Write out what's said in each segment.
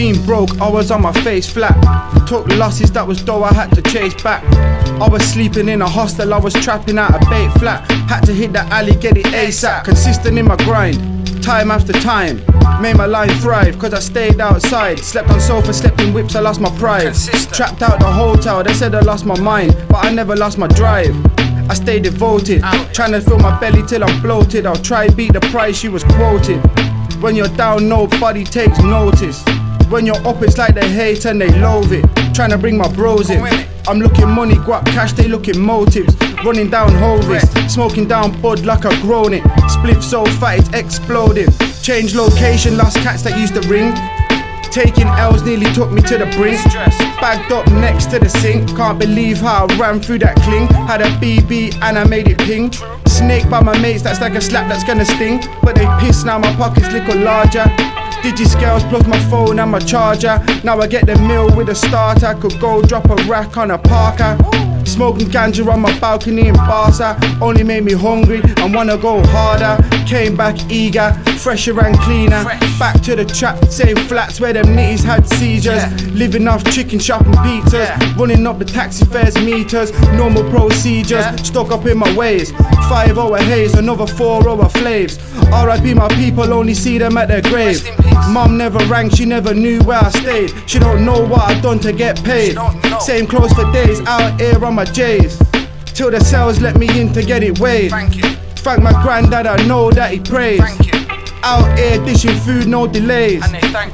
Being broke, I was on my face flat. Took losses, that was dough I had to chase back. I was sleeping in a hostel, I was trapping out a bait flat. Had to hit the alley, get it ASAP. Consistent in my grind, time after time. Made my life thrive, cause I stayed outside. Slept on sofa, slept in whips, I lost my pride. Consistent. Trapped out the hotel, they said I lost my mind, but I never lost my drive. I stay devoted, Out. trying to fill my belly till I'm bloated. I'll try beat the price she was quoted. When you're down, nobody takes notice. When you're up, it's like they hate and they loathe it. Trying to bring my bros in. I'm looking money, guap cash, they looking motives. Running down hovis, smoking down bud like I grown it. Spliff so fat it's exploding. Change location, lost cats that used to ring. Taking L's nearly took me to the brink. Bagged up next to the sink. Can't believe how I ran through that cling. Had a BB and I made it ping. Snake by my mates, that's like a slap that's gonna sting. But they piss now, my pockets little larger. Digicales plus my phone and my charger. Now I get the meal with a starter. Could go drop a rack on a Parker. Smoking ganja on my balcony in Barca only made me hungry and wanna go harder. Came back eager, fresher and cleaner. Fresh. Back to the trap, same flats where them nitties had seizures. Yeah. Living off chicken shop and pizzas, Yeah. running up the taxi fares meters, normal procedures. Yeah. Stuck up in my ways. Five hour haze, another four hour flaves. RIP my people, only see them at their grave. Mom never rang, she never knew where I stayed. She don't know what I done to get paid. Same clothes for days, out here on my J's. Till the cells let me in to get it weighed. Thank you. Thank my granddad, I know that he prays. Thank you. Out here dishing food, no delays.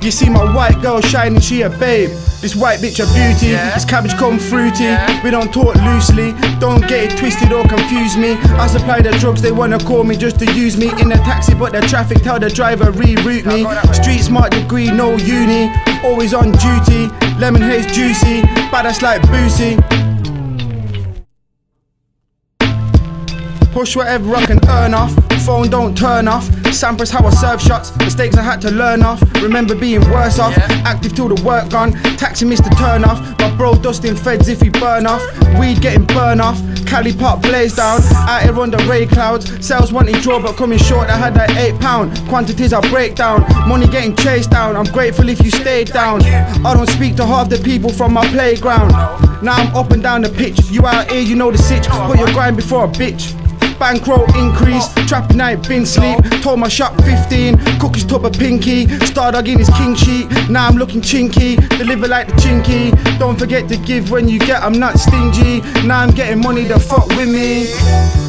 You see my white girl shining, she a babe. This white bitch a beauty, Yeah. this cabbage come fruity. Yeah. We don't talk loosely, don't get it twisted or confuse me. I supply the drugs, they wanna call me just to use me in the taxi, but the traffic tell the driver reroute me. go that way. Street smart degree, no uni, always on duty. Lemon haze juicy, badass like Boosie. Push whatever I can earn off. Phone don't turn off. Samples how I serve shots. Mistakes I had to learn off. Remember being worse off. Active till the work gone. Taxi missed the turn off. My bro dusting feds if he burn off. Weed getting burn off. Cali Park blaze down. Out here under ray clouds. Sales wanting draw but coming short. I had that eight pound. Quantities I break down. Money getting chased down. I'm grateful if you stayed down. I don't speak to half the people from my playground. Now I'm up and down the pitch. You out here, you know the sitch. Put your grind before a bitch. Bankroll increase, trap night been sleep. Told my shop 15, cookies top a pinky. Star dog in his king sheet. Now I'm looking chinky, deliver like the chinky. Don't forget to give when you get, I'm not stingy. Now I'm getting money to fuck with me.